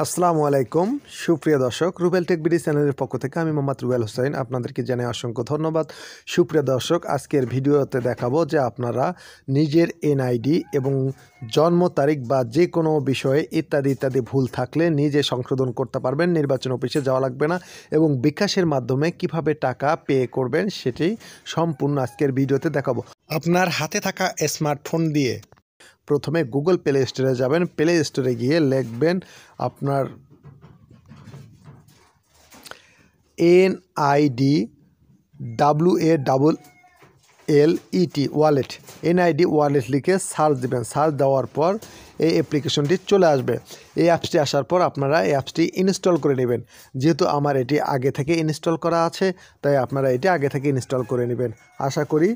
আসসালামু আলাইকুম। সুপ্রিয় দর্শক, রুবেল টেক বিডি চ্যানেলের পক্ষ থেকে আমি মোহাম্মদ রুবেল হোসেন। আপনাদেরকে জানাই অসংখ্য ধন্যবাদ। সুপ্রিয় দর্শক, আজকের ভিডিওতে দেখাবো যে আপনারা নিজের এনআইডি এবং জন্ম তারিখ বা যে কোনো বিষয়ে ইত্যাদি ইত্যাদি ভুল থাকলে নিজে সংশোধন করতে পারবেন, নির্বাচন অফিসে যাওয়া লাগবে না এবং বিকাশের মাধ্যমে কীভাবে টাকা পে করবেন সেটি সম্পূর্ণ আজকের ভিডিওতে দেখাবো। আপনার হাতে থাকা স্মার্টফোন দিয়ে প্রথমে গুগল প্লে স্টোরে যাবেন। প্লে স্টোরে গিয়ে লিখবেন আপনার N ID W A double L E T wallet NID wallet লিখে সার্চ দেবেন। সার্চ দেওয়ার পর এই অ্যাপ্লিকেশনটি চলে আসবে। এই অ্যাপসটি আসার পর আপনারা এই অ্যাপসটি ইনস্টল করে নেবেন। যেহেতু আমার এটি আগে থেকে ইনস্টল করা আছে, তাই আপনারা এটি আগে থেকে ইনস্টল করে নেবেন। আশা করি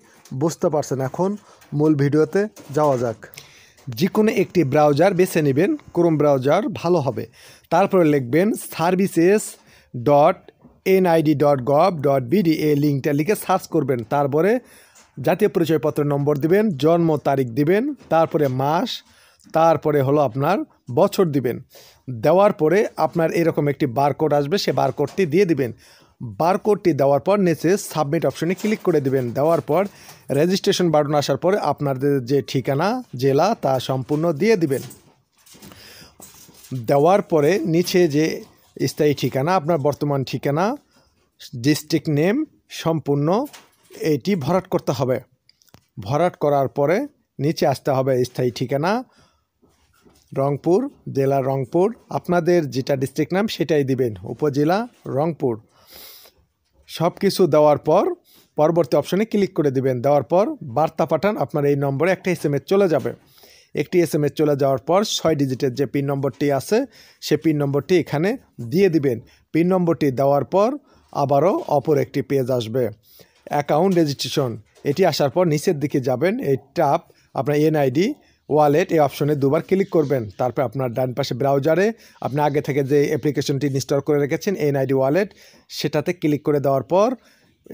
বুঝতে পারছেন। এখন মূল ভিডিওতে যাওয়া যাক। যে কোনো একটি ব্রাউজার বেছে নেবেন, ক্রোম ব্রাউজার ভালো হবে। তারপরে লিখবেন services dot NID dot gov dot BD এই লিঙ্কটা লিখে সার্চ করবেন। তারপরে জাতীয় পরিচয়পত্র নম্বর দিবেন, জন্ম তারিখ দিবেন, তারপরে মাস, তারপরে হলো আপনার বছর দিবেন। দেওয়ার পরে আপনার এরকম একটি বারকোড আসবে, সে বারকোডটি দিয়ে দিবেন। বারকোডটি দেওয়ার পর নিচে সাবমিট অপশনে ক্লিক করে দিবেন। দেওয়ার পর রেজিস্ট্রেশন বাটন আসার পরে আপনাদের যে ঠিকানা, জেলা, তা সম্পূর্ণ দিয়ে দিবেন। দেওয়ার পরে নিচে যে স্থায়ী ঠিকানা, আপনার বর্তমান ঠিকানা, ডিস্ট্রিক্ট নেম সম্পূর্ণ এটি ভরাট করতে হবে। ভরাট করার পরে নিচে আসতে হবে স্থায়ী ঠিকানা, রংপুর, জেলা রংপুর। আপনাদের যেটা ডিস্ট্রিক্ট নাম সেটাই দিবেন। উপজেলা, রংপুর। সব কিছু দেওয়ার পর পরবর্তী অপশনে ক্লিক করে দিবেন। দেওয়ার পর বার্তা পাঠান, আপনার এই নম্বরে একটা এস চলে যাবে। একটি এস চলে যাওয়ার পর ছয় ডিজিটের যে পিন নম্বরটি আছে, সে পিন নম্বরটি এখানে দিয়ে দিবেন। পিন নম্বরটি দেওয়ার পর আবারও অপর একটি পেজ আসবে। অ্যাকাউন্ট রেজিস্ট্রেশন এটি আসার পর নিচের দিকে যাবেন। এই ট্যাপ আপনার এনআইডি ওয়ালেট এই অপশনে দুবার ক্লিক করবেন। তারপর আপনার ডান পাশে ব্রাউজারে আপনি আগে থেকে যে অ্যাপ্লিকেশনটি ইনস্টল করে রেখেছেন এনআইডি ওয়ালেট সেটাতে ক্লিক করে দেওয়ার পর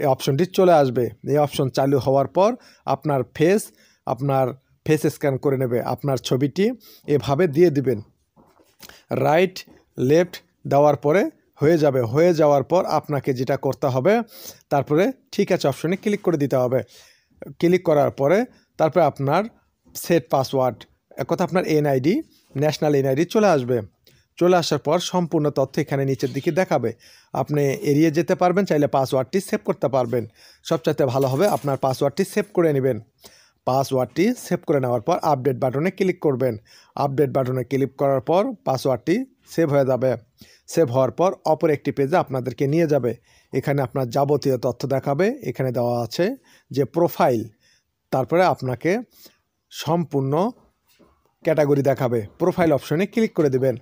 এই অপশনটি চলে আসবে। এই অপশন চালু হওয়ার পর আপনার ফেস আপনার ফেস স্ক্যান করে নেবে, আপনার ছবিটি এভাবে দিয়ে দিবেন। রাইট লেফট দেওয়ার পরে হয়ে যাবে। হয়ে যাওয়ার পর আপনাকে যেটা করতে হবে, তারপরে ঠিক আছে অপশনে ক্লিক করে দিতে হবে। ক্লিক করার পরে তারপরে আপনার সেট পাসওয়ার্ড এক কথা আপনার এনআইডি ন্যাশনাল এনআইডি চলে আসবে। চলে আসার পর সম্পূর্ণ তথ্য এখানে নিচের দিকে দেখাবে। আপনি এড়িয়ে যেতে পারবেন, চাইলে পাসওয়ার্ডটি সেভ করতে পারবেন। সবচাইতে ভালো হবে আপনার পাসওয়ার্ডটি সেভ করে নেবেন। পাসওয়ার্ডটি সেভ করে নেওয়ার পর আপডেট বাটনে ক্লিক করবেন। আপডেট বাটনে ক্লিক করার পর পাসওয়ার্ডটি সেভ হয়ে যাবে। সেভ হওয়ার পর অপর একটি পেজে আপনাদেরকে নিয়ে যাবে। এখানে আপনার যাবতীয় তথ্য দেখাবে। এখানে দেওয়া আছে যে প্রোফাইল তারপরে আপনাকে সম্পূর্ণ ক্যাটাগরি দেখাবে। প্রোফাইল অপশনে ক্লিক করে দেবেন।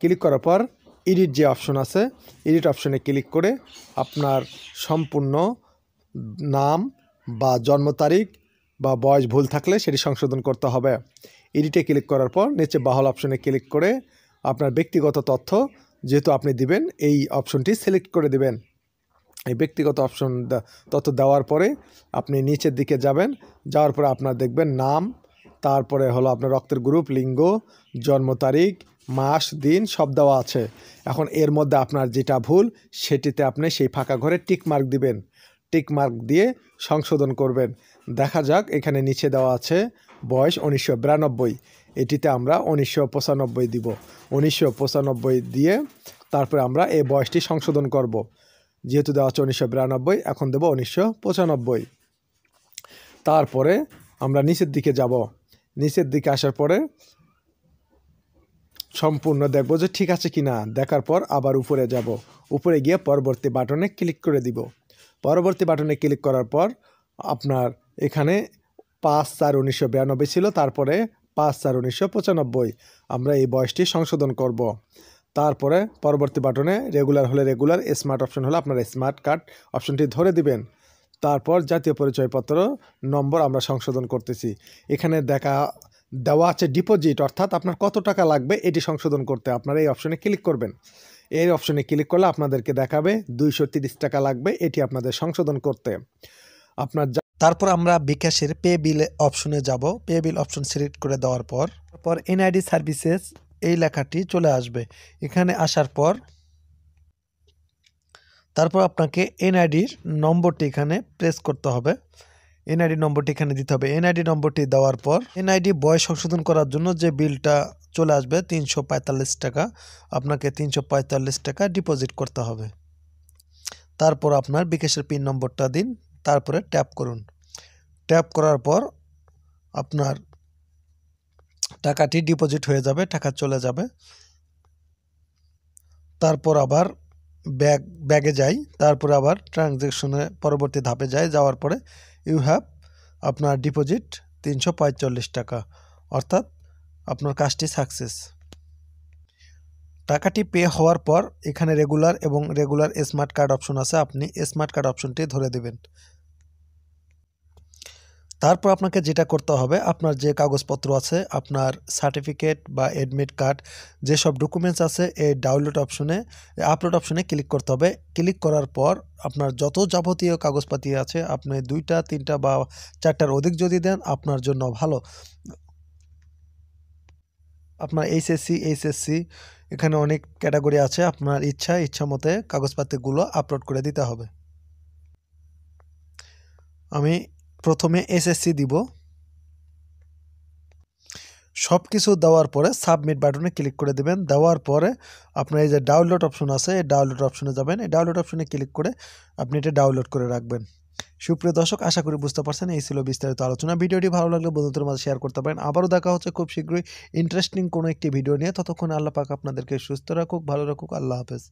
ক্লিক করার পর এডিট যে অপশন আছে, এডিট অপশনে ক্লিক করে আপনার সম্পূর্ণ নাম বা জন্ম তারিখ বা বয়স ভুল থাকলে সেটি সংশোধন করতে হবে। এডিটে ক্লিক করার পর নিচে বাহল অপশনে ক্লিক করে আপনার ব্যক্তিগত তথ্য যেহেতু আপনি দিবেন, এই অপশনটি সিলেক্ট করে দিবেন। এই ব্যক্তিগত অপশন তথ্য দেওয়ার পরে আপনি নিচের দিকে যাবেন, যাওয়ার পরে আপনার দেখবেন নাম তারপরে হলো আপনার রক্তের গ্রুপ লিঙ্গ, জন্ম তারিখ, মাস, দিন, সব দেওয়া আছে। এখন এর মধ্যে আপনার যেটা ভুল, সেটিতে আপনি সেই ফাঁকা ঘরে টিক মার্ক দিবেন। টিক মার্ক দিয়ে সংশোধন করবেন। দেখা যাক, এখানে নিচে দেওয়া আছে বয়স উনিশশো বিরানব্বই। এটিতে আমরা উনিশশো পঁচানব্বই দিব। উনিশশো পঁচানব্বই দিয়ে তারপরে আমরা এই বয়সটি সংশোধন করব। যেহেতু দেওয়া হচ্ছে উনিশশো বিরানব্বই, এখন দেবো উনিশশো পঁচানব্বই। তারপরে আমরা নিচের দিকে যাব। নিচের দিকে আসার পরে সম্পূর্ণ দেখব যে ঠিক আছে কি না। দেখার পর আবার উপরে যাব। উপরে গিয়ে পরবর্তী বাটনে ক্লিক করে দিব। পরবর্তী বাটনে ক্লিক করার পর আপনার এখানে পাঁচ চার উনিশশো বিরানব্বই ছিল, তারপরে পাঁচ চার উনিশশো পঁচানব্বই। আমরা এই বয়সটি সংশোধন করব। তারপরে পরবর্তী বাটনে রেগুলার হলে রেগুলার স্মার্ট অপশন হলে আপনার স্মার্ট কার্ড অপশনটি ধরে দিবেন। তারপর জাতীয় পরিচয়পত্র নম্বর আমরা সংশোধন করতেছি। এখানে দেখা, দেওয়া আছে ডিপোজিট অর্থাৎ আপনার কত টাকা লাগবে এটি সংশোধন করতে। আপনারা এই অপশনে ক্লিক করবেন। এই অপশনে ক্লিক করলে আপনাদেরকে দেখাবে দুইশো টাকা লাগবে এটি আপনাদের সংশোধন করতে। আপনার তারপর আমরা বিকাশের পে বিল অপশনে যাব। পে বিল অপশন সিলেক্ট করে দেওয়ার পর, তারপর এনআইডি সার্ভিসেস এই লেখাটি চলে আসবে। এখানে আসার পর তারপর আপনাকে এনআইডির নম্বরটি এখানে প্রেস করতে হবে। এনআইডি নম্বরটি এখানে দিতে হবে। এনআইডি নম্বরটি দেওয়ার পর এনআইডি বয়স সংশোধন করার জন্য যে বিলটা চলে আসবে তিনশো পঁয়তাল্লিশ টাকা, আপনাকে তিনশো পঁয়তাল্লিশ টাকা ডিপোজিট করতে হবে। তারপর আপনার বিকাশের পিন নম্বরটা দিন, তারপরে ট্যাপ করুন। ট্যাপ করার পর আপনার টাকাটি ডিপোজিট হয়ে যাবে, টাকা চলে যাবে। তারপর আবার ব্যাগ, ব্যাগে যাই, তারপরে আবার ট্রানজ্যাকশনে পরবর্তী ধাপে যাই, যাওয়ার পরে ইউ হ্যাভ আপনার ডিপোজিট তিনশো পঁয়তাল্লিশ টাকা। অর্থাৎ আপনার কাজটি সাকসেস টাকাটি পে হওয়ার পর এখানে রেগুলার এবং রেগুলার স্মার্ট কার্ড অপশন আছে, আপনি স্মার্ট কার্ড অপশনটি ধরে দেবেন। তারপর আপনাকে যেটা করতে হবে, আপনার যে কাগজপত্র আছে, আপনার সার্টিফিকেট বা অ্যাডমিট কার্ড যেসব ডকুমেন্টস আছে এই ডাউনলোড অপশনে আপলোড অপশনে ক্লিক করতে হবে। ক্লিক করার পর আপনার যত যাবতীয় কাগজপাতি আছে, আপনি দুইটা, তিনটা বা চারটার অধিক যদি দেন, আপনার জন্য ভালো। আপনার এইচএসসি এইচএসসি এখানে অনেক ক্যাটাগরি আছে, আপনার ইচ্ছা ইচ্ছা মতে কাগজপাতিগুলো আপলোড করে দিতে হবে। আমি প্রথমে এসএসসি দিব। সব কিছু দেওয়ার পরে সাবমিট বাটনে ক্লিক করে দেবেন। দেওয়ার পরে আপনার এই যে ডাউনলোড অপশন আছে, এই ডাউনলোড অপশনে যাবেন। এই ডাউনলোড অপশনে ক্লিক করে আপনি এটা ডাউনলোড করে রাখবেন। সুপ্রিয় দর্শক, আশা করি বুঝতে পারছেন, এই ছিল বিস্তারিত আলোচনা। ভিডিওটি ভালো লাগলে বন্ধুদের মাঝে শেয়ার করতে পারেন। আবারও দেখা হচ্ছে খুব শীঘ্রই ইন্টারেস্টিং কোনো একটি ভিডিও নিয়ে। ততক্ষণ আল্লাহ পাক আপনাদেরকে সুস্থ রাখুক, ভালো রাখুক। আল্লাহ হাফেজ।